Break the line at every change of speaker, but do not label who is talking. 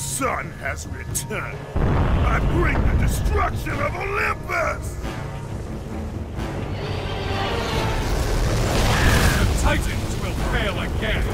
son has returned. I bring the destruction of Olympus!
The Titans will fail again!